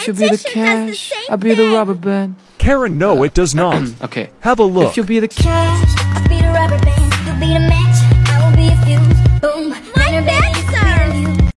She'll be the cash. The I'll be the rubber band. Karen, no, it does not. okay. Have a look. If you'll be the cash, I'll be the rubber band. You'll be the match. I will be a fuse. Boom. My.